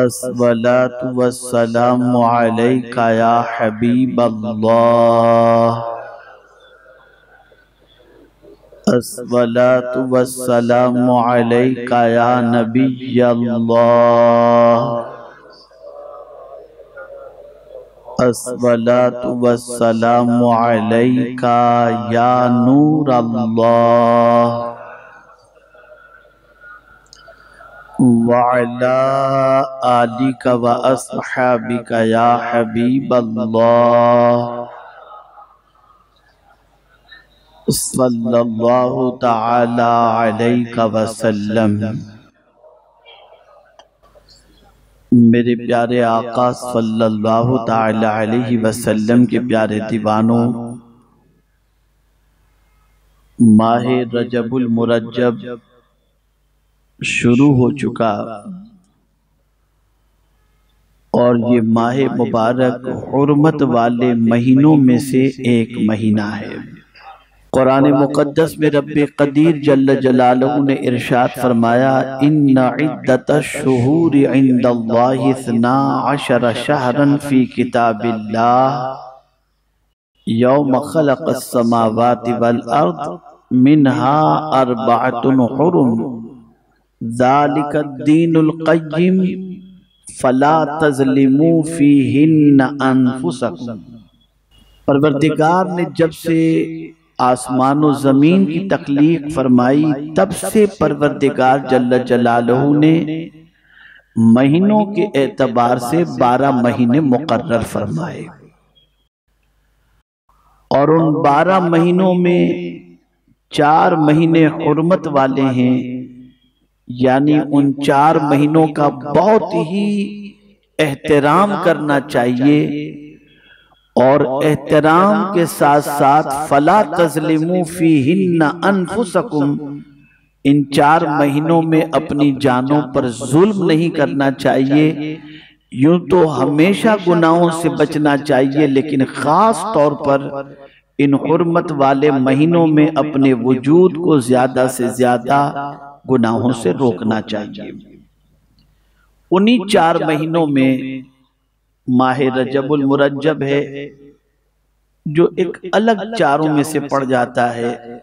अस्सलातु या हबीब अल्लाह अस्सलातु वस्सलामु अलैका या नबी अल्लाह अस्सलातु वस्सलामु अलैका या नूर अल्लाह मेरे प्यारे आका सल्लल्लाहु तआला अलैहि वसल्लम के प्यारे दीवानों माह रजबुल मुरज्जब शुरू हो चुका। और ये माह मुबारक हुर्मत वाले महीनों में से एक महीना है। कुरान मुक़दस में रब कदीर जल्ल जलालहू ने इरशाद फरमाया इन इद्दत शुहूर इस्ना अशर शहरन फ़ी किताबिल्लाह। यौम खलक़स समावाति वल अर्द मिनहा अरबअतुन हुरुम। ज़ालिका दीनुल क़य्यिम फला तज़लिमू फीहिन्न अनफुसकुम परवरदिगार ने जब से आसमान व ज़मीन की तकलीफ़ फरमाई तब से परवरदिगार जल्ल जलालहू ने महीनों के एतबार से बारह महीने मुकर्र फरमाए और उन बारह महीनों में चार महीने हुर्मत वाले हैं यानी उन चार महीनों का बहुत ही एहतराम करना चाहिए और एहतराम के साथ साथ फला तजलिमू फ़ी हिन्ना अनफुसकुम। इन चार महीनों में अपनी जानों पर जुल्म नहीं करना चाहिए। यूँ तो हमेशा गुनाहों से बचना चाहिए लेकिन खास तौर पर इन हुर्मत वाले महीनों में अपने वजूद को ज़्यादा से ज़्यादा गुनाहों से रोकना चाहिए। उन्हीं चार महीनों में माह रजबुल मुरज्जब है जो एक अलग चारों में से पड़ जाता है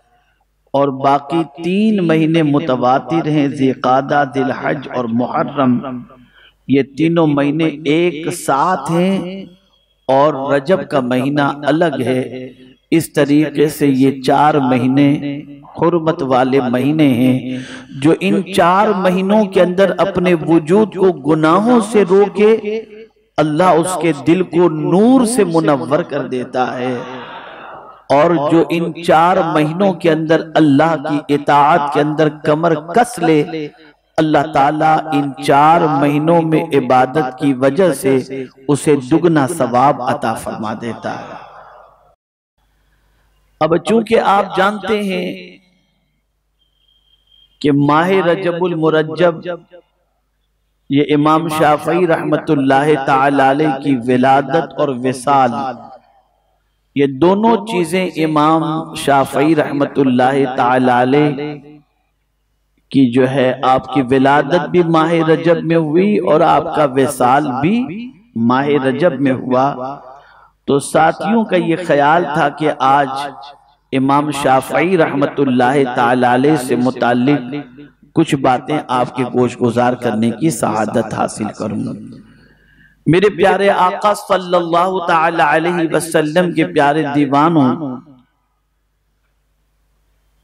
और बाकी तीन महीने मुतवातिर हैं जिकादा दिलहज और मुहर्रम। ये तीनों महीने एक साथ हैं और रजब का महीना अलग है। इस तरीके से ये चार महीने हुर्मत वाले महीने हैं जो इन चार महीनों के अंदर अपने वजूद को गुनाहों से रोके अल्लाह उसके दिल को नूर से मुनवर कर देता है। और जो इन चार महीनों के अंदर अल्लाह की इताअत के अंदर कमर कस ले अल्लाह ताला इन चार महीनों में इबादत की वजह से उसे दुगना सवाब अता फरमा देता है। अब चूँकि आप जानते हैं कि माह रजबुल मुरज्जब ये इमाम शाफी रहमतुल्लाह ताला की विलादत और विसाल। ये दोनों चीज़ें इमाम शाफी रहमतुल्लाह ताला की जो है आपकी विलादत भी माह रजब में हुई और आपका विसाल भी माह रजब में हुआ। तो साथियों का ये ख्याल था कि आज इमाम शाफी रहमतुल्लाह ताला से मुतालिक कुछ बातें आपके गोश गुजार करने की शहादत हासिल करूँगा मेरे प्यारे आका सल्लल्लाहु अलैहि वसल्लम के प्यारे दीवानों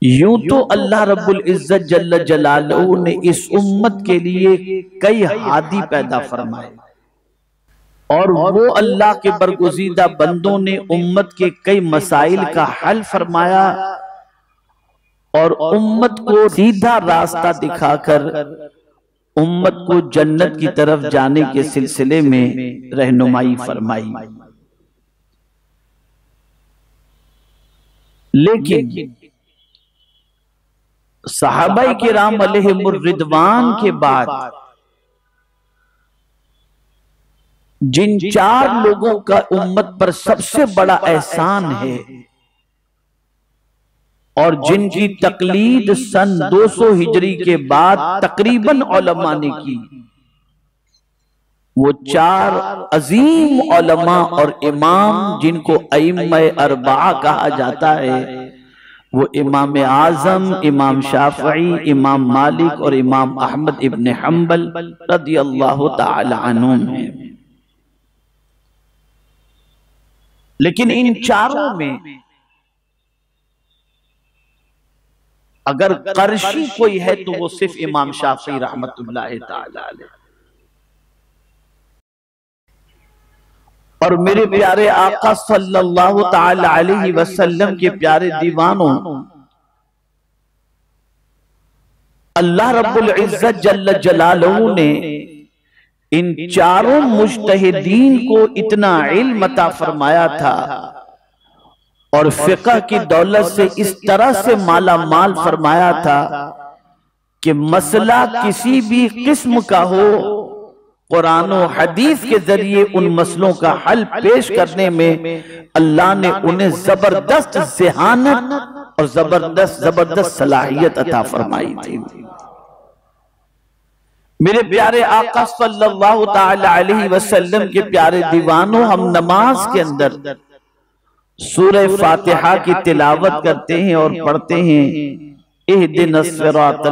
यूँ तो अल्लाह रब्बुल इज़्ज़त जल्ल जलालहू ने इस उम्मत के लिए कई हादी पैदा फरमाए। और वो अल्लाह के बरगुजीदा बंदों ने उम्मत के कई मसाइल का हल फरमाया और उम्मत को सीधा रास्ता दिखाकर उम्मत को जन्नत की तरफ़ जाने के सिलसिले में रहनुमाई फरमाई। लेकिन साहबाई के राम रिदवान के बाद जिन चार लोगों का उम्मत पर सबसे बड़ा एहसान है। और जिनकी तकलीद सन 200 हिजरी के बाद तकरीबन ओलमा ने की। वो चार अजीम ओलमा और इमाम जिनको अम अरबा कहा जाता है। वो इमाम आज़म इमाम शाफी इमाम मालिक और इमाम अहमद इब्न हम्बल रदी अल्लाह तु है। लेकिन इन चारों में अगर करशी कोई है तो वो सिर्फ़ इमाम शाफी रहमत और मेरे प्यारे आका सल्लल्लाहु अलैहि वसल्लम के प्यारे दीवानों अल्लाह रब्बुल इज़्ज़त जल्ल जलालहू ने इन चारों मुजतहिदीन को इतना इल्म अता फरमाया था। और फिका की दौलत से इस तरह से माला माल फरमाया था कि मसला किसी भी किस्म का हो। कुरान हदीस के ज़रिए उन मसलों का हल पेश करने में अल्लाह ने उन्हें ज़बरदस्त जहानत और ज़बरदस्त ज़बरदस्त सलाहियत अता फरमाई थी। मेरे प्यारे आका सल्लल्लाहु अलैहि वसल्लम के प्यारे दीवानों हम नमाज़ के अंदर सूरह फातिहा की तिलावत करते हैं और पढ़ते हैं। एह दिन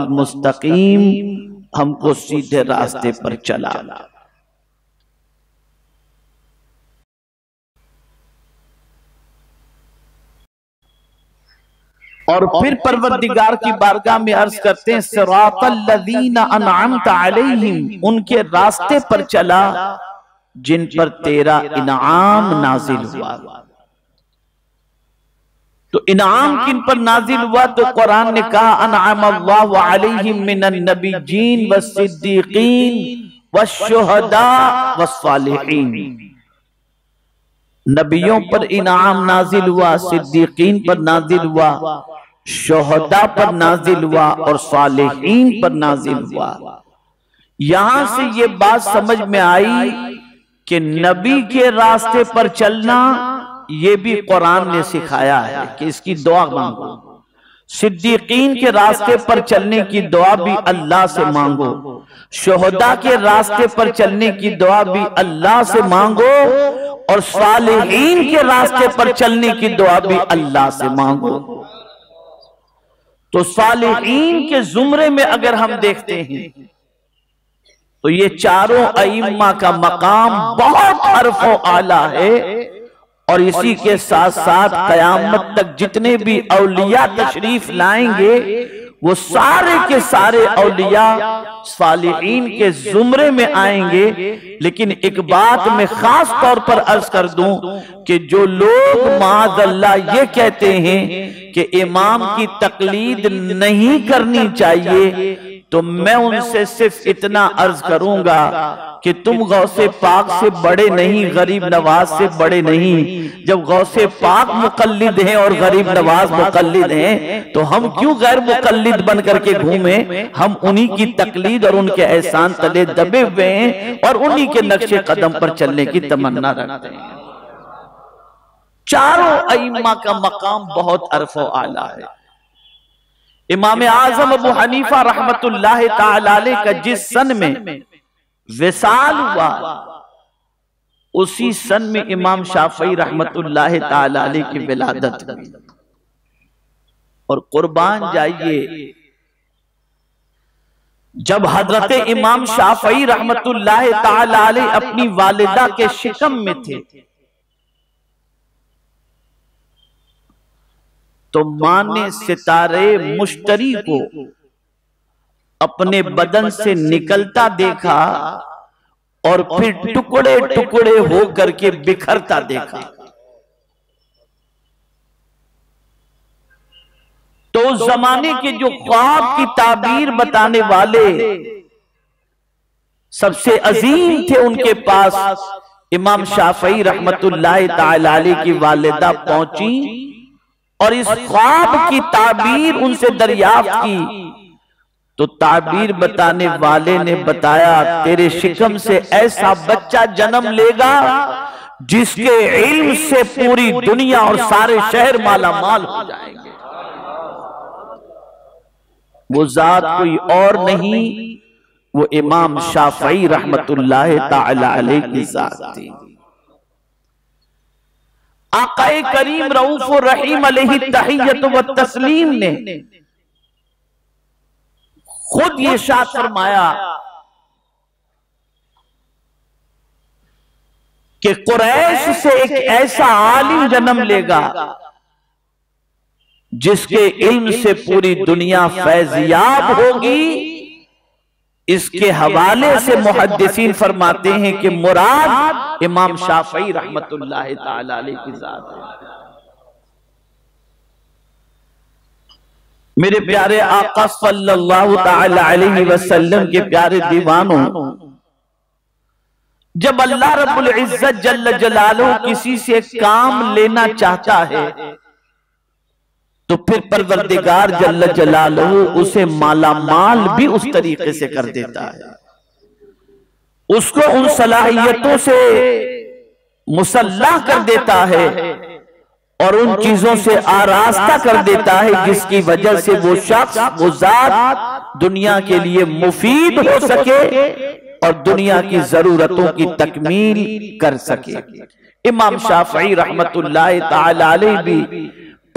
मुस्तकीम हमको सीधे रास्ते पर चला। और फिर परवरदिगार की बारगाह में अर्ज़ करते हैं सरातल्लज़ीना अनअमत अलैहिम उनके रास्ते पर चला जिन पर तेरा इनाम नाजिल हुआ। तो इनाम किन पर नाजिल हुआ? तो कुरान ने कहा मिनन व सिद्दीकीन व शुहदा व सालिहीन। नबियों पर इनाम नाजिल हुआ सिद्दीकीन पर नाजिल हुआ शोहदा पर नाजिल हुआ और सालेहीन पर नाजिल हुआ। यहाँ से ये बात समझ में आई कि नबी के रास्ते पर चलना ये भी कुरान ने सिखाया है कि इसकी दुआ मांगो। सिद्दीकीन के रास्ते पर चलने की दुआ भी अल्लाह से मांगो। शोहदा के रास्ते पर चलने की दुआ भी अल्लाह से मांगो और सालेहीन के रास्ते पर चलने की दुआ भी अल्लाह से मांगो। तो सालेहीन के जुमरे में अगर हम देखते हैं तो ये चारों अइम्मा का मकाम बहुत अरफो आला है। और इसी के साथ साथ कयामत तक जितने भी अलिया तशरीफ़ लाएँगे वो सारे के सारे अलिया सालिहीन के जुमरे में आएँगे। लेकिन एक बात मैं खास तौर पर अर्ज़ कर दूँ कि जो लोग माजल्ला ये कहते हैं कि इमाम की तकलीद नहीं करनी चाहिए। तो मैं उनसे सिर्फ़ इतना अर्ज़ करूँगा कि तुम गौसे पाक से बड़े नहीं गरीब नवाज़ से बड़े नहीं। जब गौसे पाक मुकल्लिद हैं और गरीब नवाज़ मुकल्लिद हैं तो हम क्यों गैर मुकल्लिद बन करके घूमे? हम उन्हीं की तकलीद और उनके एहसान तले दबे हुए हैं और उन्हीं के नक्शे कदम पर चलने की तमन्ना रखते हैं। चारों अइम्मा का मकाम बहुत अरफो आला है। इमाम आज़म अबू हनीफा रहमतुल्लाह का जिस सन में विसाल हुआ उसी सन में इमाम शाफी रहमतुल्लाह की विलादत हुई। और कुर्बान जाइए जब हज़रत इमाम शाफई रहमतुल्लाह ताला अपनी वालिदा के शिकम में थे। तो माँ ने सितारे मुश्तरी को अपने बदन से निकलता देखा और फिर टुकड़े टुकड़े हो करके बिखरता देखा। तो उस जमाने के जो ख्वाब की ताबीर बताने वाले सबसे अजीम थे उनके पास इमाम शाफई रहमतुल्लाह ताली की वालिदा पहुँची। और इस ख्वाब की ताबीर उनसे दरियाफ्त की। तो ताबीर बताने वाले ने बताया तेरे शिकम से ऐसा बच्चा जन्म लेगा जिसके इल्म से पूरी दुनिया और सारे शहर माला माल हो जाएँगे। वो जात कोई और नहीं वो इमाम शाफई रहमतुल्लाह ताला की जात थी। आकाए करीम रऊफ रहीम अलैहि तहियत व तस्लीम ने खुद ये शाह फरमाया कि कुरैश से एक ऐसा आलिम जन्म लेगा जिसके इल्म से पूरी दुनिया फैजियाब होगी। इसके हवाले से मुहदसिन फरमाते हैं कि मुराद इमाम शाफी रहमतुल्लाह की जात है। मेरे प्यारे आका सल्लल्लाहु अलैहि वसल्लम के प्यारे दीवानों जब अल्लाह रब्बुल इज़्ज़त जल्ल जलालो किसी से काम लेना चाहता है तो फिर परवरदिगार जल्ल जलालू उसे माला माल भी उस तरीके से कर देता है। उसको उन सलाहियतों से मुसल्ला कर देता है और उन चीज़ों से आरास्ता कर देता है जिसकी वजह से वो शख्स, वो जात दुनिया के लिए मुफीद हो सके और दुनिया की जरूरतों की तकमील कर सके। इमाम शाफी रहमत भी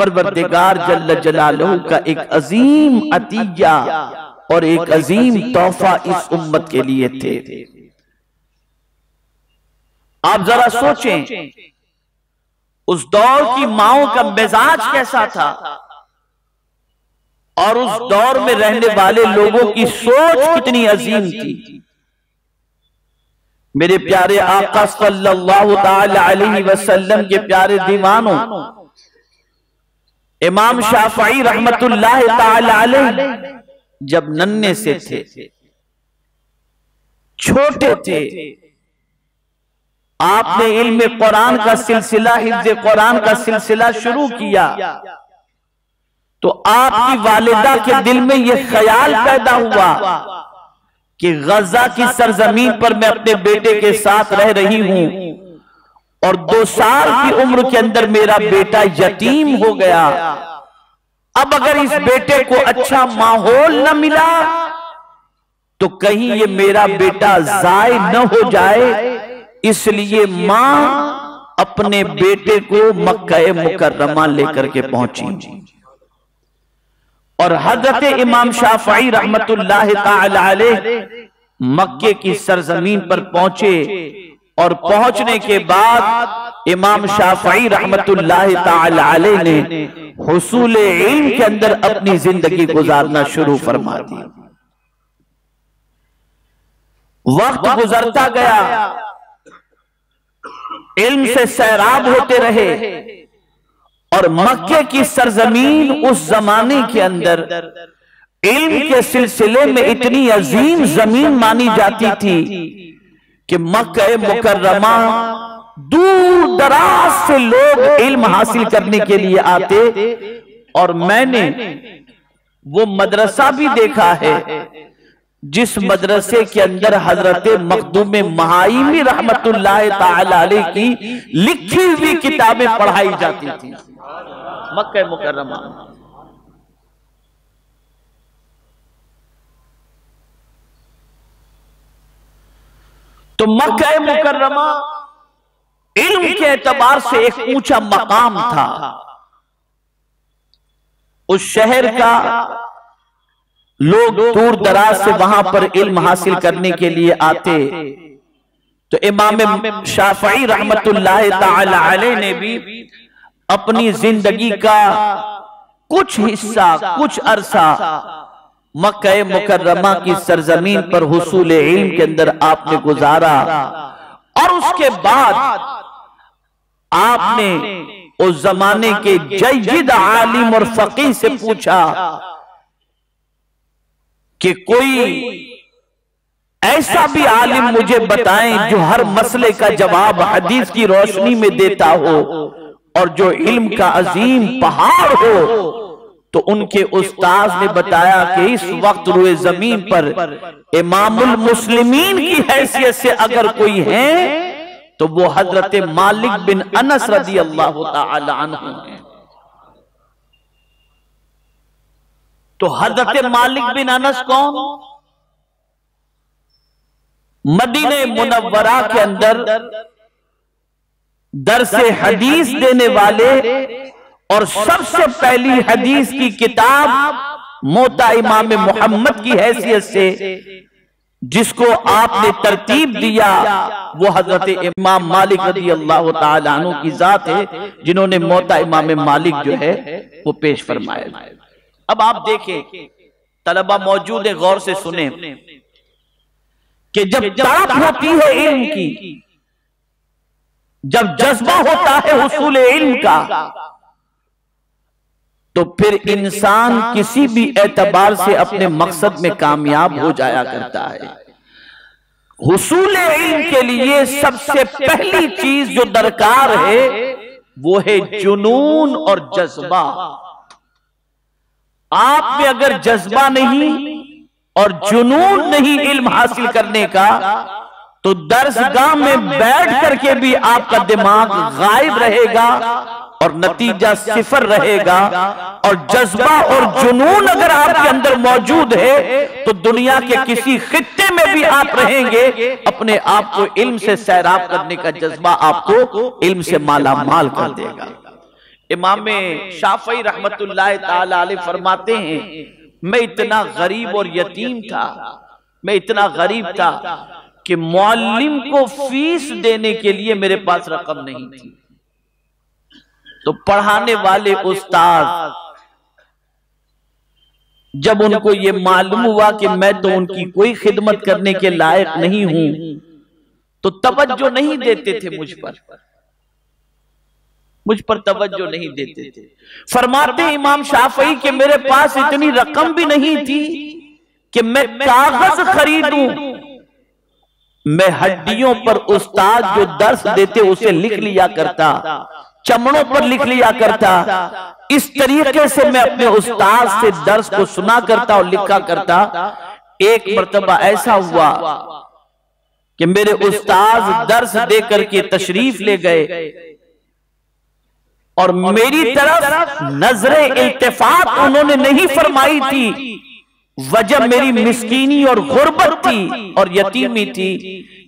परवरदिगार जल्ल जलालहू का एक अजीम अतीजा और एक अजीम तोहफा इस उम्मत के लिए थे। आप जरा सोचें, उस दौर की माओ का मिजाज कैसा था? और उस दौर में रहने वाले लोगों की सोच कितनी अजीम थी? मेरे प्यारे आका सल्लल्लाहु अलैहि वसल्लम के प्यारे दीवानों इमाम शाफी रहमत जब नन्हे से थे छोटे थे। आपने इल्म कुरान का सिलसिला हिफ्ज कुरान का सिलसिला शुरू किया। तो आपकी वालिदा के दिल में यह ख्याल पैदा हुआ कि गजा की सरजमीन पर मैं अपने बेटे के साथ रह रही हूँ। और दो साल की उम्र के अंदर मेरा बेटा यतीम हो गया। अब अगर इस बेटे को अच्छा माहौल न मिला तो कहीं ये मेरा बेटा जाय न हो जाए। इसलिए माँ अपने बेटे को मक्का मुकर्रमा लेकर के पहुँची। और हज़रत इमाम शाफी रहमतुल्लाह मक्के की सरजमीन पर पहुँचे। और पहुँचने के बाद इमाम शाफी रहमतुल्लाह ने हसूल इल्म के अंदर अपनी ज़िंदगी गुजारना शुरू फरमा दी। वक्त गुजरता गया। इल्म से सैराब होते रहे। और मक्के की सरजमीन उस जमाने के अंदर इल्म के सिलसिले में इतनी अजीम ज़मीन मानी जाती थी। कि मक्के मुकर्रमा दूर दराज से लोग इल्म हासिल करने के लिए आते और मैंने वो मदरसा भी देखा है जिस मदरसे के अंदर हज़रत मखदूम महाइमी रहमतुल्लाह की लिखी हुई किताबें पढ़ाई जाती थी। मक्का मुकर्रमा। तो मक्का मुकर्रमा, इल्म के एतबार से एक ऊँचा मकाम था। उस शहर का लोग दूर दराज से वहाँ पर इल्म हासिल करने के लिए आते। तो इमाम शाफी ताला ने भी अपनी ज़िंदगी का कुछ हिस्सा, कुछ अरसा मक्का मुकर्रमा की सरजमीन पर हुसूल इल्म के अंदर आपने गुजारा। और उसके बाद आपने उस जमाने के जयद आलिम और फकीर से पूछा कि कोई ऐसा भी आलिम मुझे बताएँ जो हर मसले का जवाब हदीस की रोशनी में देता हो और जो इल्म का अजीम पहाड़ हो। तो उनके उस्ताद ने बताया कि इस वक्त रुए ज़मीन पर इमामुल मुस्लिमीन की हैसियत से अगर कोई है तो वो हज़रत मालिक बिन अनस रज़ी अल्लाह तु है। तो हज़रत मालिक बिन अनस कौन? मदीने मुनवरा के अंदर दर से हदीस देने वाले और सबसे पहली हदीस की किताब मोता इमाम मोहम्मद की हैसियत से जिसको आपने तरतीब दिया वो हज़रत इमाम मालिक रदी अल्लाह तु की जात है जिन्होंने मोता इमाम मालिक जो है वो पेश फरमाया। अब आप देखें तलबा मौजूद है गौर से सुने। कि जब तड़प होती है इल्म की जब जज्बा होता है उसूल इल्म का तो फिर इंसान किसी भी एतबार से अपने मकसद में कामयाब हो जाया करता है। हुसूल इल्म के लिए सबसे पहली चीज़ जो दरकार है वो है जुनून और जज्बा। आप में अगर जज्बा नहीं और जुनून नहीं इल्म हासिल करने का तो दर्शगाह में बैठ करके भी आपका दिमाग गायब रहेगा। और नतीजा सिफर रहेगा और जज्बा और जुनून अगर आपके अंदर मौजूद है तो दुनिया के किसी खत्ते में भी आप रहेंगे, अपने आप को इल्म से सैराब करने का जज्बा आपको इल्म से माला माल कर देगा। इमाम शाफी रहमत फरमाते हैं, मैं इतना गरीब और यतीम था, मैं इतना गरीब था कि मौलिम को फ़ीस देने के लिए मेरे पास रकम नहीं थी। तो पढ़ाने वाले उस्ताद जब उनको ये मालूम हुआ कि मैं तो उनकी कोई खिदमत करने के लायक नहीं हूँ। तो तवज्जो नहीं देते थे मुझ पर। मुझ पर तवज्जो नहीं देते थे। फरमाते इमाम शाफी के मेरे पास इतनी रकम भी नहीं थी कि मैं कागज़ खरीदूं। मैं हड्डियों पर उस्ताद जो दर्श देते उसे लिख लिया करता। चमड़ों पर लिख लिया करता। इस तरीके से मैं अपने उस्ताद से दर्श को सुना करता और लिखा करता। एक मरतबा ऐसा हुआ कि मेरे उस्ताद दर्श दे करके तशरीफ़ ले गए। और मेरी तरफ़ नजरे इल्तफात उन्होंने नहीं फरमाई थी। वजह मेरी मिस्कीनी और गुर्बत थी और यतीमी थी।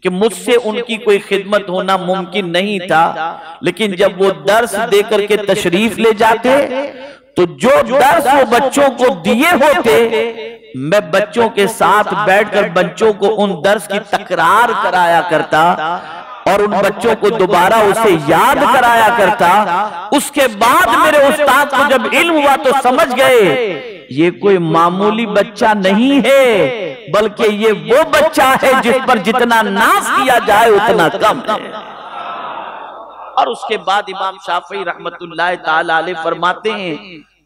कि मुझसे उनकी कोई खिदमत होना मुमकिन नहीं था। लेकिन जब वो दर्श देकर के तशरीफ़ ले जाते तो जो दर्श वो बच्चों को दिए होते मैं बच्चों के साथ बैठकर बच्चों को उन दर्श की तकरार कराया करता और उन बच्चों को दोबारा उसे याद कराया करता। उसके बाद मेरे उस्ताद को जब इल्म हुआ तो समझ गए। ये कोई मामूली बच्चा नहीं है बल्कि ये वो बच्चा है जिस पर जितना नाश किया जाए उतना कम है। और उसके बाद इमाम शाफी रहमत फरमाते हैं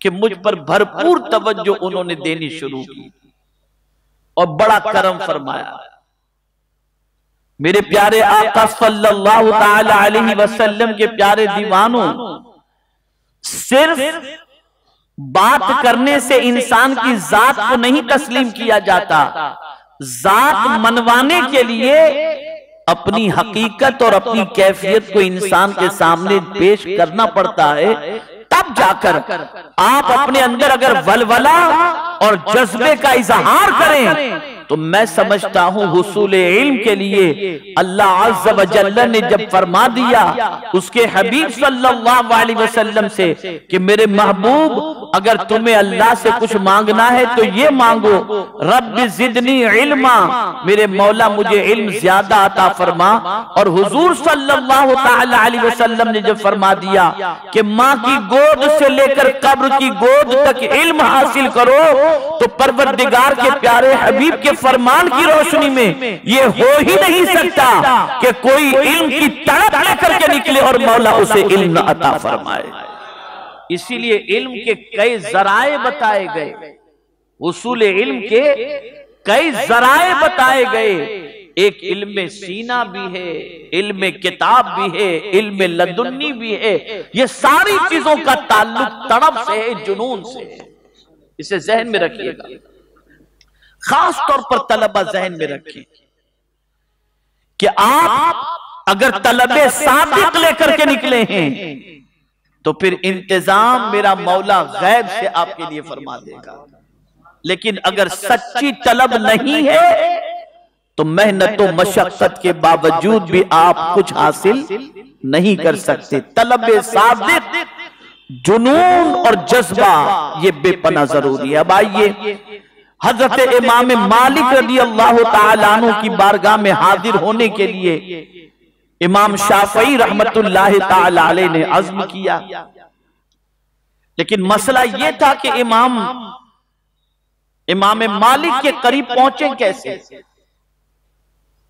कि मुझ पर भरपूर तवज्जो उन्होंने देनी शुरू की और बड़ा करम फरमाया। मेरे प्यारे आका सल्लल्लाहु अलैहि वसल्लम के प्यारे दीवानों सिर्फ़ बात करने से इंसान की जात को नहीं तस्लीम किया जाता। जात। मनवाने के लिए अपनी हकीकत और अपनी कैफियत को इंसान के सामने पेश करना पड़ता है। तब जाकर आप अपने अंदर अगर वलवला और जज्बे का इजहार करें। तो मैं समझता हूँ हसूल इल्म के लिए अल्लाह ने जब फरमा दिया उसके हबीब सल्लल्लाहु अलैहि वसल्लम से कि मेरे महबूब अगर तुम्हें अल्लाह से कुछ मांगना है तो ये मांगो। रब जिदनी इल्मा। मेरे मौला मुझे इल्म ज़्यादा अता फरमा और हुजूर सल्लल्लाहु अलैहि वसल्लम ने जब फरमा दिया कि माँ की गोद से लेकर कब्र की गोद तक इल्म हासिल करो तो परवरदिगार के प्यारे हबीब के फरमान की रोशनी में ये हो ही नहीं सकता कि कोई इल्म की तड़प लेकर के निकले और मौला उसे इल्म न अता फरमाए। इसीलिए इल्म के कई जराए बताए गए। उसूल इल्म के कई जराए बताए गए। एक इल्म सीना भी है इल्म किताब भी है इल्म लदुन्नी भी है। ये सारी चीज़ों का ताल्लुक तड़प से है जुनून से है। इसे जहन में रखिएगा। खास तौर पर तलबा जहन में रखें। कि आप अगर तलबे साबिक लेकर के निकले हैं तो फिर इंतज़ाम मेरा मौला गैब से आपके लिए फरमा देगा। लेकिन अगर सच्ची तलब नहीं है तो मेहनत मशक्कत के बावजूद भी आप कुछ हासिल नहीं कर सकते। तलब साबिक जुनून और जज्बा ये बेपना ज़रूरी है। अब आइए हज़रत इमाम मालिक रदी अल्लाह तु की बारगाह में हाजिर होने के लिए इमाम शाफई ताला ने अज्म किया। लेकिन मसला यह था कि इमाम इमाम मालिक के करीब पहुँचे कैसे?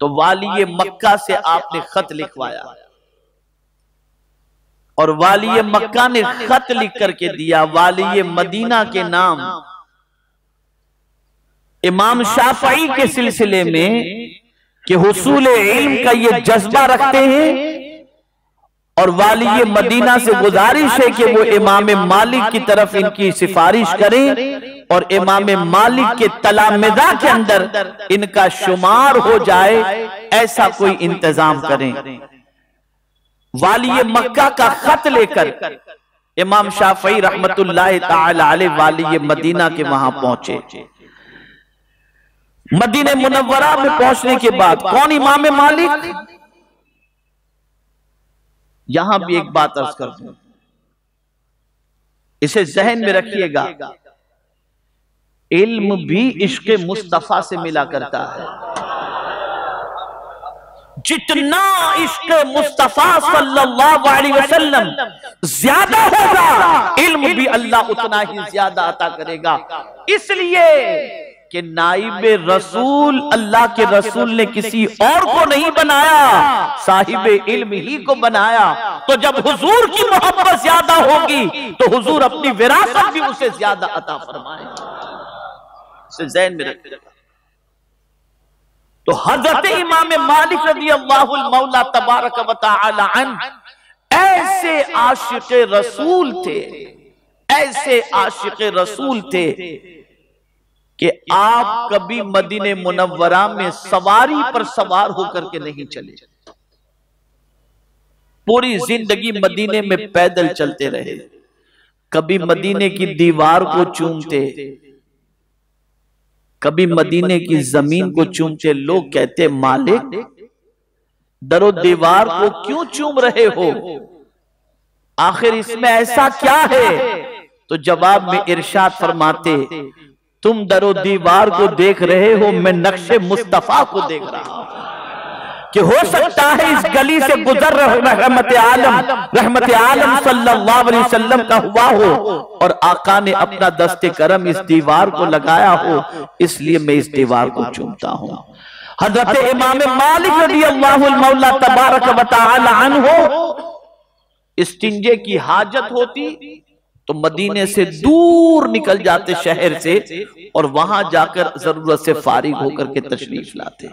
तो वाली मक्का से आपने खत लिखवाया। और वाली मक्का ने खत लिख करके दिया। वाली मदीना के नाम। इमाम शाफई के सिलसिले में कि हुसूल इल्म का ये जज्बा रखते हैं और वाली मदीना से गुजारिश है कि वो इमाम मालिक की तरफ़ इनकी सिफारिश करें और इमाम मालिक के तलामिदा के अंदर इनका शुमार हो जाए ऐसा कोई इंतज़ाम करें। वाली मक्का का खत लेकर इमाम शाफी रहमतुल्लाह वाली मदीना के वहाँ पहुँचे। मदीने मुनवरा में पहुँचने के बाद कौन इमाम मालिक? यहाँ भी एक बात अर्ज़ कर दू। इसे जहन में रखिएगा। इल्म भी इश्क मुस्तफ़ा से मिला करता है। जितना इश्क मुस्तफ़ा सल्लल्लाहु अलैहि वसल्लम ज़्यादा होगा, इल्म भी अल्लाह उतना ही ज़्यादा अता करेगा। इसलिए कि नाइब रसूल अल्लाह के रसूल ने किसी और को नहीं बनाया साहिब इल्म ही को बनाया। तो जब हुजूर की मोहब्बत ज़्यादा होगी तो हुजूर अपनी विरासत भी उसे ज़्यादा अता फरमाए। में तो हज़रत इमाम मालिक रदी अल्लाह तबारक अन ऐसे आशिक रसूल थे। ऐसे आशिक रसूल थे। कि आप कभी मदीने मुनव्वरा में सवारी पर सवार होकर के नहीं चले। पूरी ज़िंदगी मदीने में पैदल चलते रहे। कभी मदीने की दीवार को चूमते। कभी मदीने की ज़मीन को चूमते। लोग कहते मालिक दरो दीवार को क्यों चूम रहे हो? आखिर इसमें ऐसा क्या है? तो जवाब में इरशाद फरमाते तुम दरो दीवार को देख रहे हो, मैं नक्शे मुस्तफ़ा को देख रहा हूँ। कि हो सकता है इस गली से गुजर रहमत आलम रहमत आलम सल्लल्लाहु अलैहि वसल्लम का हुआ हो और आका ने अपना दस्ते करम इस दीवार को लगाया हो, इसलिए मैं इस दीवार को चूमता हूँ। हज़रत इमाम मालिक रज़ी अल्लाह तबारक अन्हो, इस टिंजे की हाजत होती तो मदीने से दूर निकल जाते शहर से और वहाँ जाकर ज़रूरत से फारिग होकर के तशरीफ़ लाते।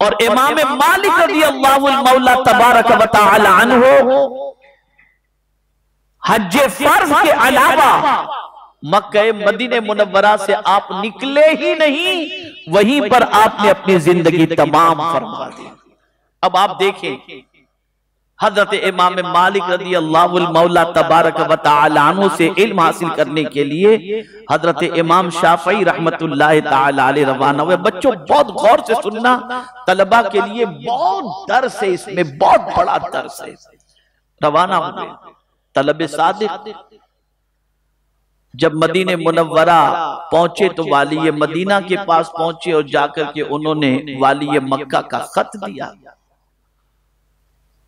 और इमाम मालिक रज़ी अल्लाह तबारक हो हज फ़र्ज़ के अलावा मक्के मदीने मुनवरा से आप निकले ही नहीं वहीं पर आपने अपनी ज़िंदगी तमाम फरमा दी। अब आप देखें हज़रत इमाम मालिक रदी अल्लाह तबारक व तआला से इल्म हासिल करने के लिए हज़रत इमाम रहमतुल्लाह तआला रवाना हुए। बच्चों, बहुत गौर से सुनना, तलबा के लिए बहुत दर्स है इसमें बहुत बड़ा दर्स है रवाना हुए तलब सादिक, जब मदीने मुनवरा पहुँचे तो वाली मदीना के पास पहुँचे और जाकर के उन्होंने वाली मक्का का खत दिया।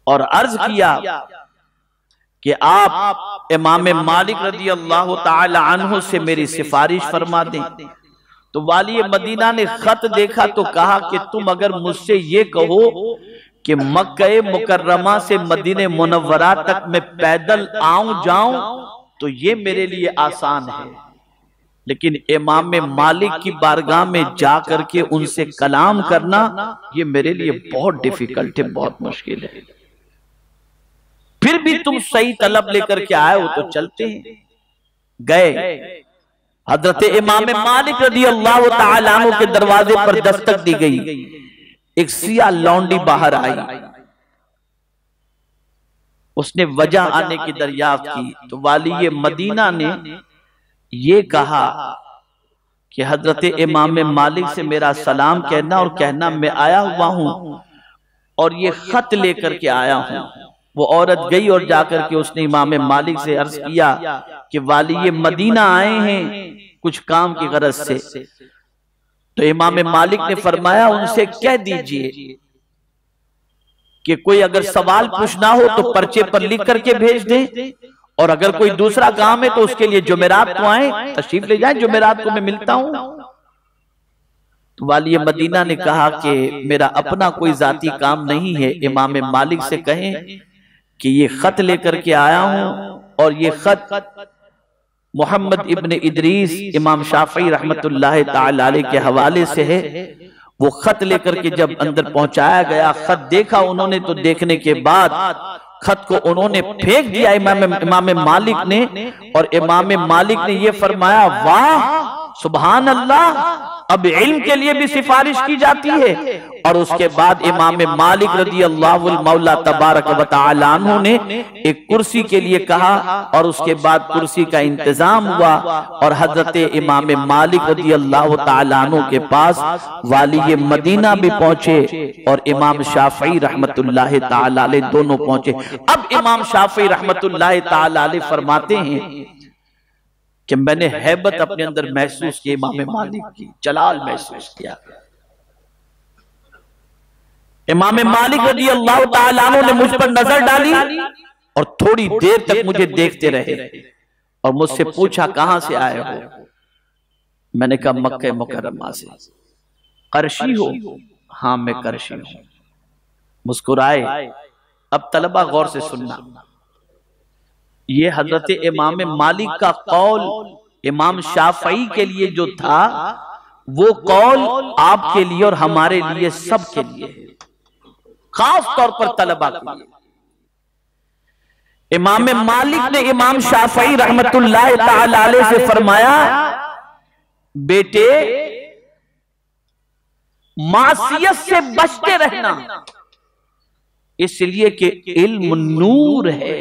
और अर्ज़ किया कि आप इमाम मालिक रज़ी अल्लाह तु से मेरी सिफारिश फरमा दें। तो वाली मदीना ने खत देखा तो कहा कि तुम अगर मुझसे ये कहो कि मक्के मुकर्रमा से मदीने मुनवरा तक मैं पैदल आऊँ जाऊँ तो ये मेरे लिए आसान है। लेकिन इमाम मालिक की बारगाह में जा करके उनसे कलाम करना ये मेरे लिए बहुत डिफ़िकल्ट है बहुत मुश्किल है। फिर भी तुम सही तलब लेकर के आए हो तो चलते हैं। गए। हज़रत इमाम मालिक रदी अल्लाह तु के दरवाजे पर दस्तक दी गई। एक सिया लौंडी बाहर आई। उसने वजह आने की दरियाफ्त की तो वाली ये मदीना ने ये कहा कि हज़रत इमाम मालिक से मेरा सलाम कहना और कहना मैं आया हुआ हूँ और ये खत लेकर के आया हूँ। वो औरत गई और जाकर के उसने इमाम मालिक से अर्ज़ किया कि वाली ये मदीना आए हैं कुछ काम की गरज से। तो इमाम मालिक ने फरमाया उनसे कह दीजिए कि कोई अगर सवाल पूछना हो तो पर्चे पर लिख करके भेज दें। और अगर कोई दूसरा काम है तो उसके लिए जुमेरात को आए तशरीफ़ ले जाए जुमेरात को मैं मिलता हूँ। तो वाली मदीना ने कहा कि मेरा अपना कोई जाती काम नहीं है इमाम मालिक से कहें। कि ये खत लेकर के आया हूँ और ये खत मोहम्मद इब्न इदरीस इमाम शाफी रहमतुल्लाह ताला के हवाले से है। वो खत लेकर के जब अंदर पहुँचाया गया खत देखा उन्होंने तो देखने के बाद खत को उन्होंने फेंक दिया इमाम इमाम मालिक ने और इमाम मालिक ने ये फरमाया वाह सुबहान अल्लाह अब इल्म के लिए भी सिफारिश की जाती है। और उसके बाद इमाम मालिक रदी अल्लाह तबारक ने एक कुर्सी के लिए कहा, और उसके बाद कुर्सी का इंतज़ाम हुआ, और हज़रत इमाम मालिक रदी अल्लाह तु के पास वाली मदीना भी पहुँचे, और इमाम शाफी रहमत दोनों पहुँचे। अब इमाम शाफी रहमत फरमाते हैं कि मैंने हैबत अपने अंदर महसूस की इमाम मालिक की जलाल महसूस किया। इमाम मालिक रज़ी अल्लाह तआला ने मुझ पर नज़र डाली और थोड़ी देर तक मुझे देखते रहे और मुझसे पूछा कहाँ से आए हो? मैंने कहा मक्के मुकरमा से। करशी हो? हाँ? मैं करशी हूँ। मुस्कुराए। अब तलबा गौर से सुनना। ये हज़रत इमाम मालिक का कौल इमाम शाफई के लिए जो था वो कौल आपके लिए और हमारे लिए सब के लिए खास तौर पर तलबा के लिए। इमाम मालिक ने इमाम शाफई रहमतुल्लाह से फरमाया बेटे मासियत से बचते रहना। इसलिए कि इल्म नूर है।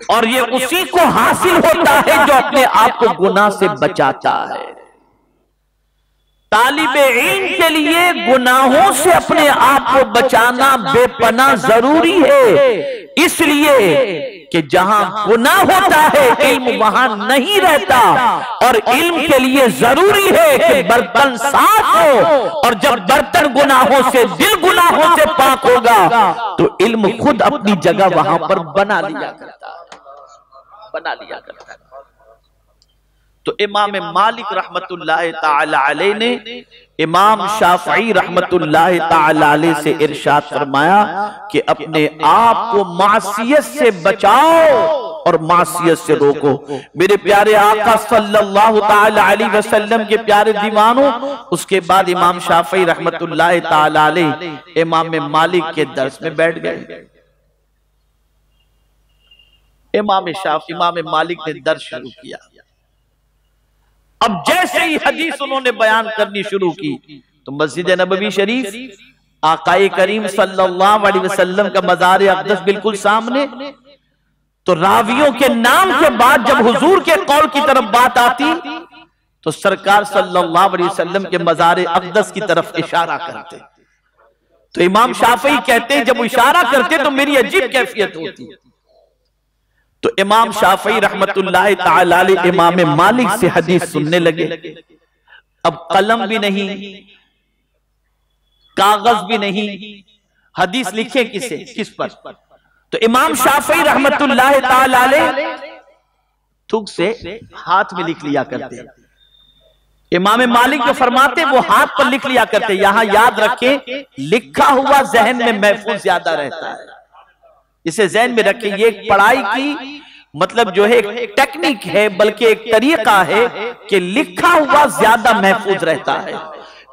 और ये उसी को हासिल होता है जो अपने आप को गुनाह से बचाता है। तालिब इन के लिए गुनाहों से अपने आप को बचाना बेपना ज़रूरी है। इसलिए कि जहाँ गुनाह होता है इल्म वहाँ नहीं रहता। और इल्म के लिए ज़रूरी है कि बर्तन साफ़ हो और जब बर्तन गुनाहों से दिल गुनाहों से पाक होगा तो इल्म खुद अपनी जगह वहाँ पर बना लिया करता है। बना लिया करता है। तो इमाम मालिक रहमतुल्लाह ने इमाम शाफी ताला से इरशाद फरमाया कि अपने आप को मासियत से बचाओ और मासियत से रोको। मेरे प्यारे आका सल्लल्लाहु अलैहि वसल्लम के प्यारे दीवानों, उसके बाद इमाम शाफी ताला इमाम मालिक के दर्श में बैठ गए। इमाम शाफ इमाम मालिक ने दर्द शुरू किया। अब जैसे ही हदीस उन्होंने बयान करनी शुरू की तो मस्जिद नबवी शरीफ आकाए करीम सल्लल्लाहु अलैहि वसल्लम का मजार अकदस बिल्कुल सामने। तो रावियों के नाम के बाद जब हुजूर के कौल की तरफ़ बात आती तो सरकार सल्लल्लाहु अलैहि वसल्लम के मजार अकदस की तरफ़ इशारा करते। तो इमाम शाफी कहते हैं जब इशारा करते तो मेरी अजीब कैफियत होती। तो इमाम शाफी रहमतुल्लाह ताला इमाम मालिक से हदीस सुनने लगे। अब कलम भी नहीं कागज़ भी नहीं हदीस लिखे किसे किस पर? तो इमाम शाफी रहमत थुक से हाथ में लिख लिया करते। इमाम मालिक जो फरमाते वो हाथ पर लिख लिया करते। यहाँ याद रखें लिखा हुआ जहन में महफूज ज़्यादा रहता है। इसे जहन में रखें ये पढ़ाई की मतलब जो है एक टेक्निक है बल्कि एक तरीका है कि लिखा हुआ ज़्यादा महफूज रहता है।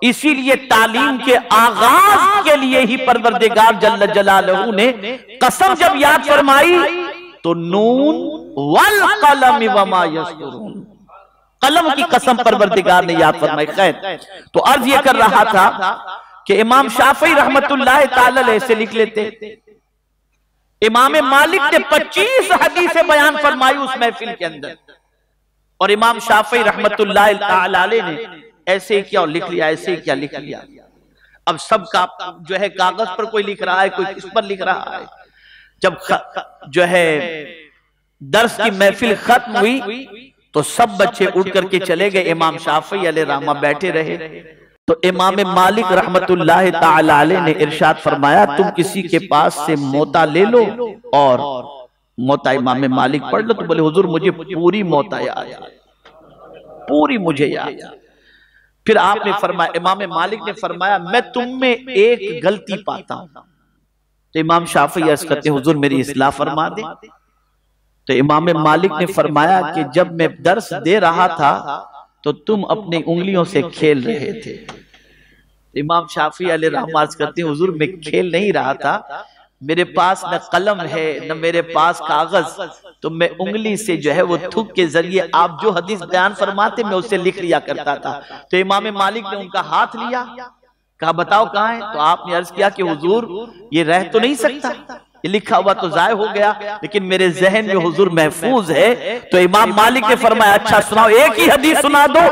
इसीलिए तालीम के आगाज़ के लिए ही परवरदिगार जल्ल जलालहू ने कसम जब याद फरमाई तो नून वल कलम वमा यस्तुरून। कलम की कसम परवरदिगार ने याद फरमाई खैर तो अर्ज़ ये कर रहा था कि इमाम शाफी रहमतुल्लाह ताला से लिख लेते। इमाम मालिक ने 25 हदीसें बयान फरमाई उस महफिल के अंदर। और इमाम शाफी रहमतुल्लाह ताला ने ऐसे ही क्या लिख लिया ऐसे ही क्या लिख लिया। अब सबका जो है कागज़ पर कोई लिख रहा है कोई किस पर लिख रहा है। जब जो है दर्श की महफिल खत्म हुई तो सब बच्चे उठ करके चले गए इमाम शाफी अले रामा बैठे रहे। तो इमाम मालिक रहमतुल्लाह ताला ने इरशाद फरमाया तुम किसी के पास से मोता ले लो और मोता इमाम मालिक पढ़ लो तो बोले हुजूर मुझे पूरी मोता याद पूरी मुझे याद फिर आपने फरमाया इमाम मालिक ने फरमाया मैं तुम में एक गलती पाता हूँ। तो इमाम शाफी अर्ज़ करते हुजूर मेरी इसलाह फरमा दे। तो इमाम मालिक ने फरमाया कि जब मैं दर्श दे रहा था तो तुम अपनी उंगलियों से खेल रहे थे। इमाम शाफी अली रहमाज करते हैं हुजूर मैं खेल नहीं रहा था। मेरे पास न कलम है न मेरे पास कागज़। तो मैं उंगली से जो है वो थुक के ज़रिए आप जो हदीस बयान फरमाते मैं उसे लिख लिया करता था। तो इमाम मालिक ने उनका हाथ लिया कहा बताओ कहा है? तो आपने अर्ज़ किया कि हुजूर ये रह तो नहीं सकता। ये लिखा हुआ तो जाय हो गया लेकिन मेरे जहन में हुजूर महफूज है। तो इमाम मालिक ने फरमाया अच्छा सुनाओ एक ही हदीस सुना दो।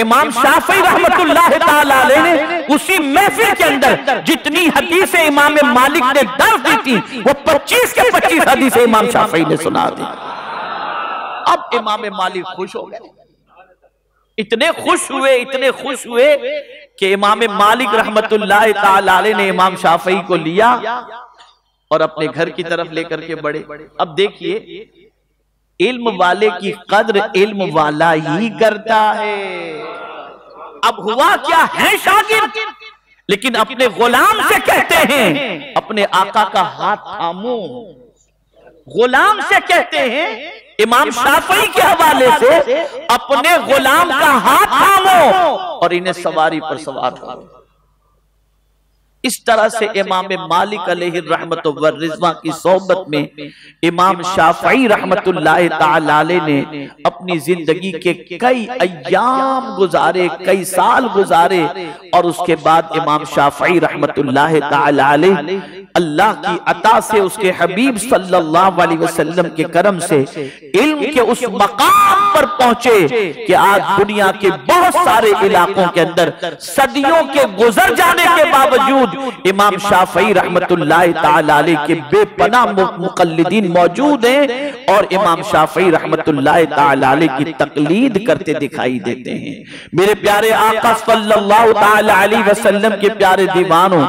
इमाम शाफी रहमतुल्लाह ताला ने उसी महफिल के अंदर जितनी हदीसें इमाम मालिक ने दर्ज दी थी वो 25 के 25 हदीसें इमाम शाफी ने सुना दी। अब इमाम मालिक खुश हो गए। इतने खुश हुए इतने खुश हुए कि इमाम मालिक रहमतुल्लाह ताला ने इमाम शाफी को लिया। और अपने घर की तरफ़ लेकर के बढ़े। अब देखिए इल्म वाले की कद्र इल्म वाला ही करता है। अब हुआ क्या है शागिर्द? लेकिन अपने गुलाम से कहते हैं अपने आका का हाथ थामो गुलाम से कहते हैं इमाम शाफी के हवाले से अपने गुलाम का हाथ थामो और इन्हें सवारी पर सवार हो इस तरह से इमाम मालिक रहमत रिजवा की सोहबत में इमाम शाफी रहमत ने अपनी ज़िंदगी के कई अयाम गुजारे कई साल गुजारे और उसके बाद इमाम शाफी रहमत अल्लाह की अता से उसके हबीब सल्लल्लाहु अलैहि वसल्लम के करम से इल्म के उस मकाम पर पहुँचे कि आज दुनिया के बहुत सारे इलाकों के अंदर सदियों के गुजर जाने के बावजूद इमाम शाफी रहमत के बेपना मुकलदीन मौजूद हैं और इमाम शाफी रहमत की तकलीद करते दिखाई देते हैं। मेरे प्यारे आका सल्लल्लाहु वसल्लम के प्यारे दीवानों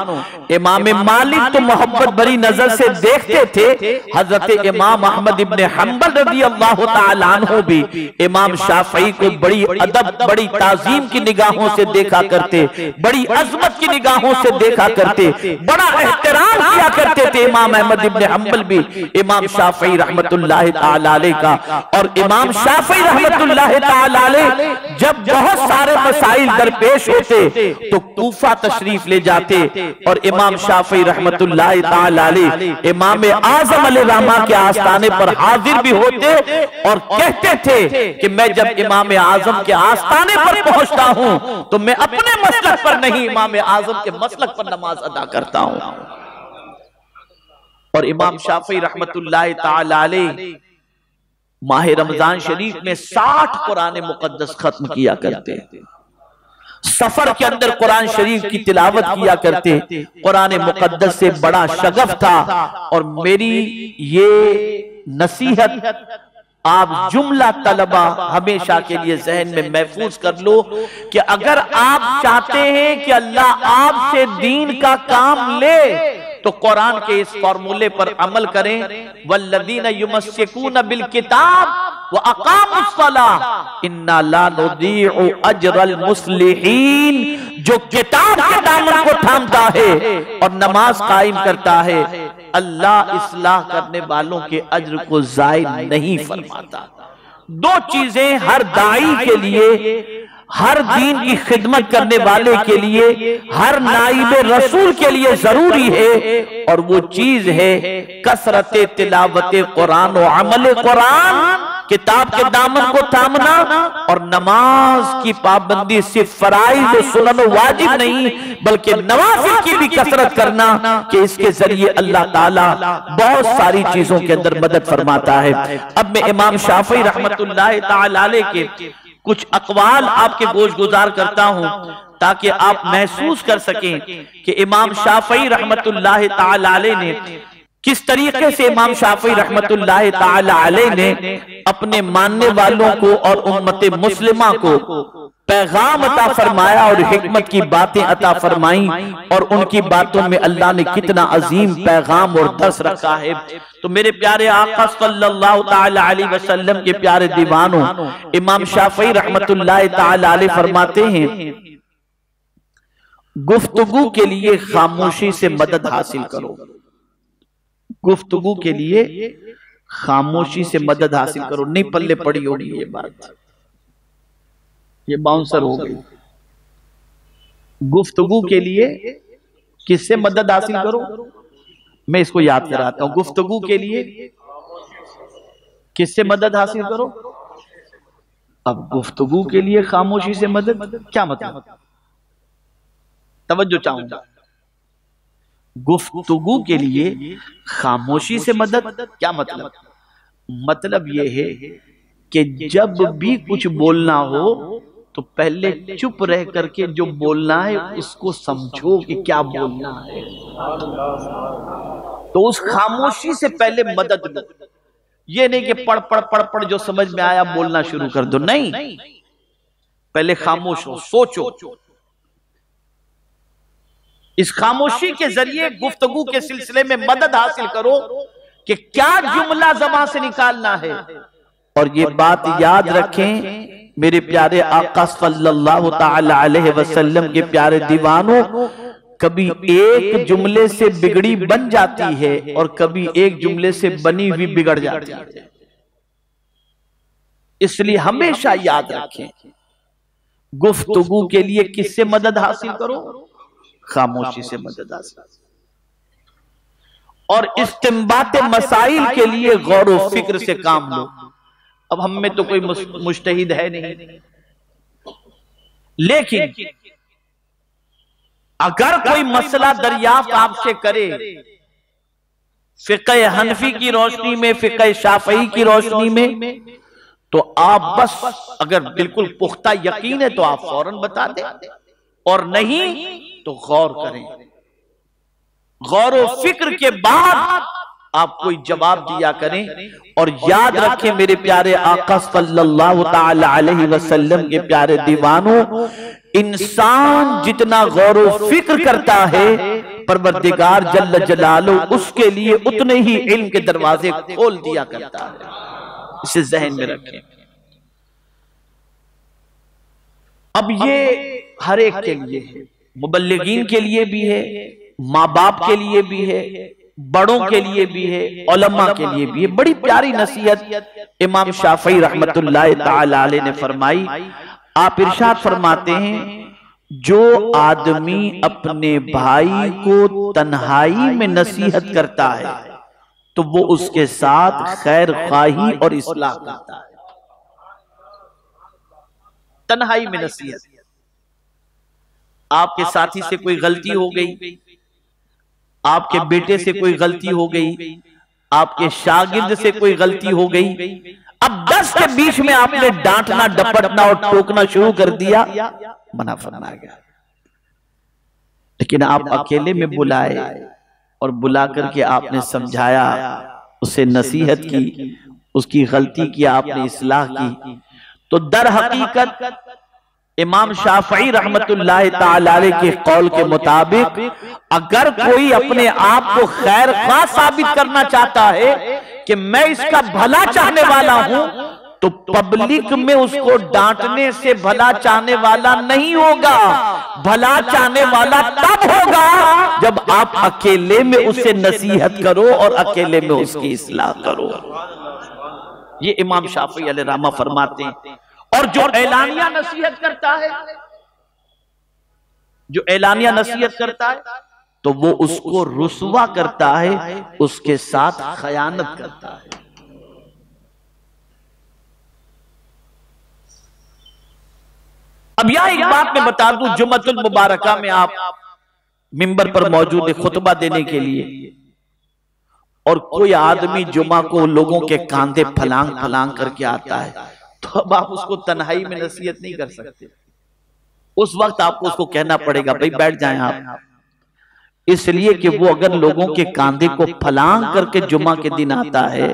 इमाम मालिक तो मोहब्बत बड़ी नज़र से देखते थे हज़रत इमाम अहमद इब्ने हम्बल रज़ी अल्लाह भी इमाम शाफी को बड़ी अदब बड़ी ताजीम की निगाहों से देखा करते बड़ी अजमत की निगाहों से देखा करते बड़ा एहतराम किया करते थे इमाम अहमद इब्ने हम्बल भी इमाम शाफी रहमतुल्लाह ताला का और इमाम शाफी रहमतुल्लाह ताला जब बहुत सारे मसाइल दरपेश होते तो कूफा तशरीफ़ ले जाते और इमाम शाफी रहमतुल्लाह ताला इमाम आज़म अल रहमा के आस्थाने पर हाजिर भी होते और कहते थे कि मैं जब इमाम आज़म के आस्थाने पर पहुँचता हूँ तो मैं अपने मसलक पर नहीं इमाम आज़म के मसलक पर नमाज़ नमाज़ अदा करता हूँ। और इमाम शाफी रहमतुल्लाह ताला माह रमज़ान शरीफ में साठ कुरान मुकद्दस खत्म किया करते। सफ़र के अंदर कुरान शरीफ की तिलावत किया करते। कुरान मुकदस से बड़ा शगफ था। और मेरी ये नसीहत आप जुमला तलबा हमेशा के लिए जहन में महफूज कर लो कि अगर आप चाहते हैं कि अल्लाह आपसे दीन का काम ले तो कुरान के इस फॉर्मूले पर अमल करें। वल्लदीन युमस्सिकून बिल किताब व अकामुस्सला इन्ना ला नुदीउ अजरल मुस्लिहीन, जो किताब के दामन को थामता है और नमाज़ कायम करता है। अल्लाह इसलाह करने वालों के अज्र को जाय नहीं फरमाता। दो चीज़ें हर दाई के लिए हर दीन की खिदमत करने वाले के लिए हर नाइब रसूल के लिए ज़रूरी है और वो चीज़ है कसरत तिलावत कुरान और अमल कुरान किताब के दामन को थामना और नमाज़ की पाबंदी सिर्फ़ फराइज सुनन वाजिब नहीं बल्कि नवाफिल की भी कसरत करना कि इसके ज़रिए अल्लाह ताला बहुत सारी चीज़ों के अंदर मदद फरमाता है। अब मैं इमाम शाफी ताला के कुछ अकवाल आपके बोझ गुजार करता हूँ ताकि आप महसूस कर सकें कि इमाम शाफी रहमत ने किस तरीके से इमाम शाफी ताला ने अपने मानने वालों को और उम्मत मुस्लिमा को पैगाम अता फरमाया और हिकमत की बातें अता फरमाई और उनकी बातों में अल्लाह ने कितना अजीम पैगाम और दस रखा है। तो मेरे प्यारे आका सल्लल्लाहु अलैहि वसल्लम के प्यारे दीवानों, इमाम शाफी ताला फरमाते हैं, गुफ्तगु के लिए खामोशी से मदद हासिल करो। गुफ्तगु के लिए खामोशी से मदद हासिल करो नहीं पल्ले पड़ी होगी ये बात। ये बाउंसर हो गई। गुफ्तगु के लिए किससे मदद हासिल करो? मैं इसको याद कराता हूँ। गुफ्तगु के लिए किससे मदद हासिल करो? अब गुफ्तगु के लिए खामोशी से मदद क्या मतलब? तवज्जो चाहूँगा। गुफ्तगु के लिए खामोशी से मदद। क्या मतलब? मतलब? यह है कि जब भी कुछ बोलना हो तो पहले चुप रह करके जो बोलना है उसको समझो कि क्या बोलना है। तो उस खामोशी से पहले मदद लो। ये नहीं कि पढ़ पढ़ पढ़ पढ़ जो समझ में आया बोलना शुरू कर दो। नहीं। पहले खामोश हो सोचो। इस खामोशी के ज़रिए गुफ्तगु के सिलसिले में मदद हासिल करो कि क्या जुमला जमा से निकालना है। और ये बात याद रखें मेरे प्यारे आका सल्लल्लाहु अलैहि वसल्लम के प्यारे दीवानों कभी एक जुमले से बिगड़ी बन जाती है और कभी एक जुमले से बनी हुई बिगड़ जाती है। इसलिए हमेशा याद रखें। गुफ्तगु के लिए किससे मदद हासिल करो? खामोशी से मदद हासिल। और इस्तेमाल मसाइल के लिए गौर व फ़िक्र से काम लो। अब हम में तो कोई मुश्तहिद है नहीं। लेकिन अगर कोई मसला दरियाफ्त आपसे करे फिक हनफी की रोशनी में फिक शाफई की रोशनी में तो आप बस अगर बिल्कुल पुख्ता यकीन है तो आप फ़ौरन बता दें। और नहीं तो गौर करें। गौर व फ़िक्र के बाद आप कोई जवाब दिया करें और याद रखें मेरे प्यारे आका सल्लल्लाहु अलैहि वसल्लम के प्यारे दीवानों इंसान जितना गौर फ़िक्र करता है परवरदिगार जल्ल जलालो उसके लिए उतने ही इल्म के दरवाजे खोल दिया करता है। इसे जहन में रखें। अब ये हर एक के लिए है। मुबल्लिगीन के लिए भी है माँ बाप के लिए भी है बड़ों के लिए भी है ओलमा के लिए भी है। बड़ी प्यारी नसीहत इमाम शाफी रहमत ने फरमाई आप इरशाद फरमाते हैं जो आदमी अपने भाई को तन्हाई में नसीहत करता है तो वो उसके साथ खैर खाही और इस्लाह करता है। तन्हाई में नसीहत। आपके साथी से कोई गलती हो गई आपके बेटे से कोई गलती हो गई आपके शागिर्द से कोई गलती हो गई। अब दस के बीच में आपने डांटना डपटना और टोकना शुरू कर दिया मना फरमा गया। लेकिन आप अकेले में बुलाए और बुला करके आपने समझाया उसे नसीहत की उसकी गलती की आपने इसलाह की। तो दर हकीकत इमाम शाफी ताला के कौल के मुताबिक, अगर कोई अपने आप को खैर खा साबित करना चाहता है कि मैं इसका भला चाहने वाला हूँ तो पब्लिक में उसको डांटने से भला चाहने वाला नहीं होगा। भला चाहने वाला तब होगा जब आप अकेले में उसे नसीहत करो और अकेले में उसकी इसलाह करो। ये इमाम शाफी रामा फरमाते हैं। और जो ऐलानिया नसीहत करता है जो ऐलानिया नसीहत करता है तो वो उसको रुसवा करता है उसके साथ खयानत करता है। अब यहाँ एक बात मैं बता दूँ जुमतुल मुबारका में आप मिंबर पर मौजूद है खुतबा देने के लिए और कोई आदमी जुमा को लोगों के कांधे फलांग फलांग करके आता है। तो अब आप उसको तन्हाई में नसीहत नहीं कर सकते। उस वक्त आपको उसको कहना पड़ेगा भाई बैठ जाएँ आप। इसलिए कि वो अगर लोगों के कांधे को फलांग करके जुमा के दिन आता है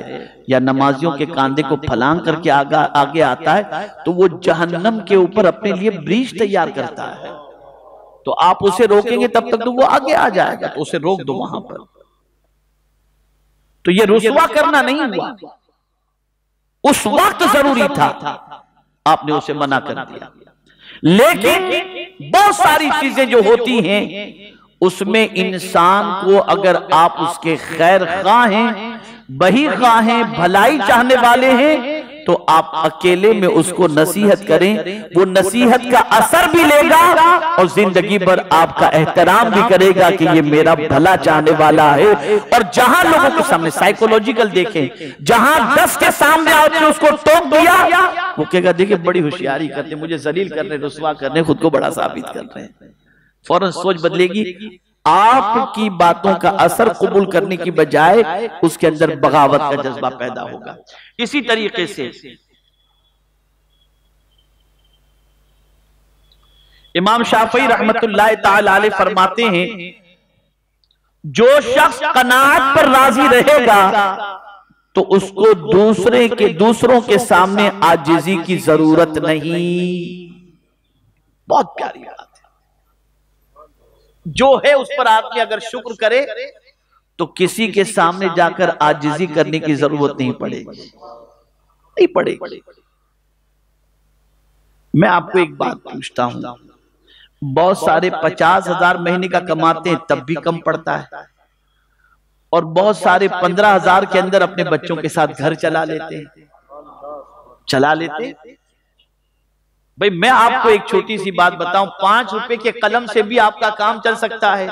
या नमाजियों के कांधे को फलांग करके आगा, आता है तो वो जहन्नम के ऊपर अपने लिए ब्रिज तैयार करता है। तो आप उसे रोकेंगे तब तक तो वो आगे आ जाएगा तो उसे रोक दो वहाँ पर। तो ये रुसवा करना नहीं हुआ। उस वक्त ज़रूरी था। आपने उसे मना कर दिया। लेकिन बहुत सारी चीज़ें जो होती हैं, उसमें इंसान को अगर आप उसके खैर खा हैं, बही खा हैं, भलाई चाहने वाले हैं तो आप अकेले में उसको नसीहत करें वो नसीहत का असर भी लेगा और ज़िंदगी भर आपका एहतराम भी करेगा कि ये मेरा भला चाहने वाला है। और जहाँ लोगों के सामने साइकोलॉजिकल देखें जहाँ दस के सामने आपने उसको टोक दिया वो कहेगा देखिए बड़ी होशियारी करते मुझे जलील करने रुसवा करने खुद को बड़ा साबित कर रहे हैं। फ़ौरन सोच बदलेगी। आपकी बातों का असर कबूल करने की बजाय उसके अंदर बगावत का जज्बा पैदा होगा। इसी तरीके से इमाम शाफी रहमत ताला फरमाते हैं जो शख्स कनात पर राज़ी रहेगा तो उसको दूसरे के दूसरों के सामने आजिजी की ज़रूरत नहीं। बहुत प्यारी बात। जो है उस पर आदमी अगर शुक्र करे तो किसी के सामने जाकर आजिजी करने की ज़रूरत नहीं पड़ेगी। नहीं पड़ेगी। मैं आपको एक बात पूछता हूँ। बहुत सारे पचास हज़ार महीने का कमाते हैं तब भी कम पड़ता है। और बहुत सारे पंद्रह हज़ार के अंदर अपने बच्चों के साथ घर चला लेते हैं। चला लेते भाई मैं आपको एक छोटी सी बात बताऊँ पाँच रुपए के कलम से भी आपका काम चल सकता है।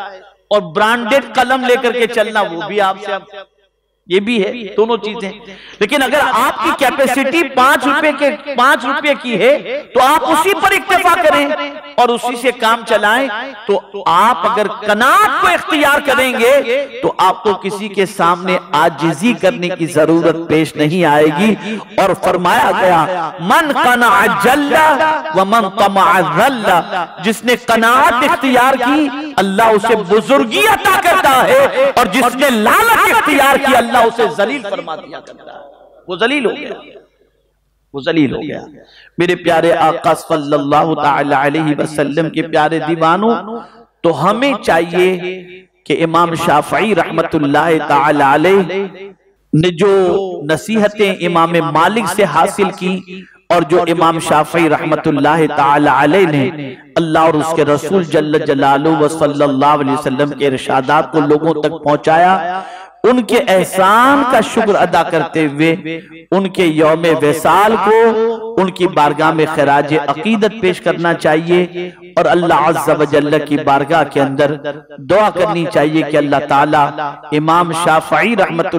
और ब्रांडेड कलम लेकर के चलना वो भी आपसे आप ये भी है दोनों चीज़ें। लेकिन अगर आपकी कैपेसिटी पाँच रुपए के पाँच रुपए की है तो आप उसी पर इक्तफा करें और उसी से काम चलाएँ तो आप अगर कनात को इख्तियार करेंगे तो आपको किसी के सामने आजिजी करने की ज़रूरत पेश नहीं आएगी। और फरमाया गया मन कना व मन तमा जिसने कनात इख्तियार की अल्लाह उसे बुजुर्गी अता करता है और जिसने लालच इख्तियार की अल्लाह अल्लाह उसे जलील फरमा दिया करता है? वो जलील हो गया। वो जलील हो गया। मेरे प्यारे आका सल्लल्लाहु अलैहि वसल्लम के प्यारे दीवानों तो हमें चाहिए कि इमाम शाफी ताला ने जो नसीहतें इमाम मालिक से हासिल की और जो इमाम शाफी ताला ने अल्लाह और उसके रसूल जल्ल जलालु व सल्लल्लाहु अलैहि वसल्लम के इरशादात को लोगों तक पहुँचाया उनके एहसान का शुक्र अदा करते हुए उनके यौम वैसाल को उनकी बारगाह में खराज अकीदत पेश करना चाहिए और अल्लाह अज्जा की बारगाह के अंदर दुआ करनी चाहिए कि अल्लाह ताला इमाम शाफी रहमत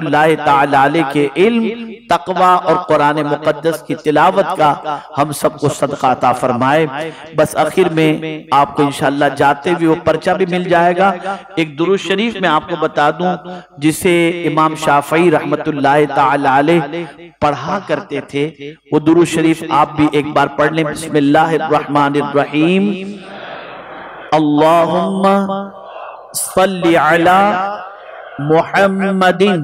के इल्म तकवा और कुरान मुकद्दस की तिलावत का हम सबको सदका फरमाए। बस आखिर में आपको इंशाल्लाह जाते हुए वो पर्चा भी मिल जाएगा। एक दुरुज शरीफ में आपको बता दूँ जिसे इमाम शाफी रहमत पढ़ा करते थे। वो दुरुज शरीफ आप भी एक बार पढ़ लें। बिस्मिल्लाहिर्रहमानिर्रहीम। अल्लाहुम्मा सल्ली अला मुहम्मदिन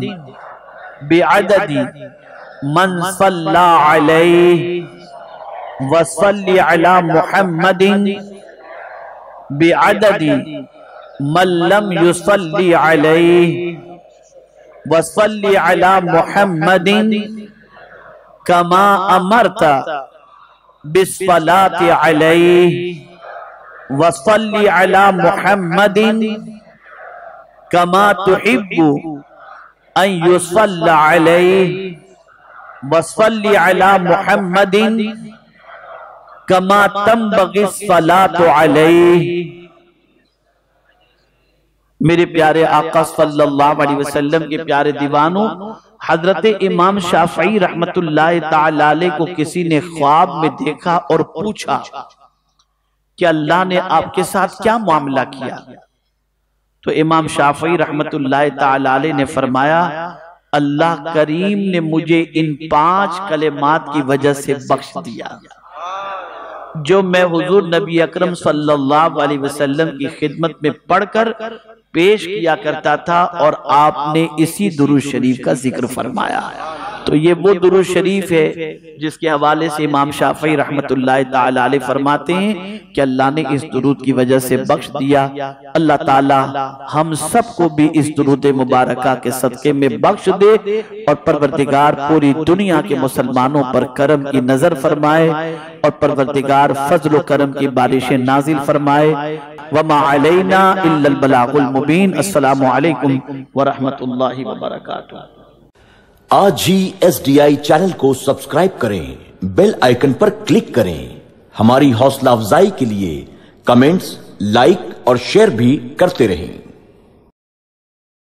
बिअददी मन सल्ला अलैहि वसल्ली अला मुहम्मदिन बिअददी मल्लम युसल्ली अलैहि वसल्ली अला मुहम्मदिन कमा अमरता बिस्फलात अलैहि वसल्ली अला मुहम्मदिन कमा तुहिब्बु अन युसल्ला अलैहि वसल्ली अला मुहम्मदिन कमा तंबगी सलात अलैहि मेरे प्यारे आका सल्लल्लाहु अलैहि वसल्लम के प्यारे दीवानों हज़रत इमाम शाफी रहमतुल्लाह ताला को किसी ने ख्वाब में देखा और पूछा कि अल्लाह ने आपके साथ क्या मामला किया? तो इमाम शाफी रहमतुल्लाह ताला ने फरमाया अल्लाह करीम ने मुझे इन पाँच कलेमात की वजह से बख्श दिया। जो मैं हुजूर नबी अकरम सल्लल्लाहु अलैहि वसल्लम की खिदमत में पढ़कर पेश किया करता था और आपने इसी दुरुज शरीफ का ज़िक्र फरमाया। है तो ये वो दुरुज शरीफ है जिसके हवाले से इमाम शाफी रहमत ताला फरमाते हैं कि अल्लाह ने इस दुरूद की वजह से बख्श दिया। अल्लाह ताला हम सबको भी इस दुरूद मुबारक के सदक़े में बख्श दे और परवरदिगार पूरी दुनिया के मुसलमानों पर करम की नज़र फरमाए और परवरदिगार फजल करम की बारिशें नाजिल फरमाए वमा अलैना आज ही एस डी आई चैनल को सब्सक्राइब करें बेल आइकन पर क्लिक करें। हमारी हौसला अफजाई के लिए कमेंट्स लाइक और शेयर भी करते रहें।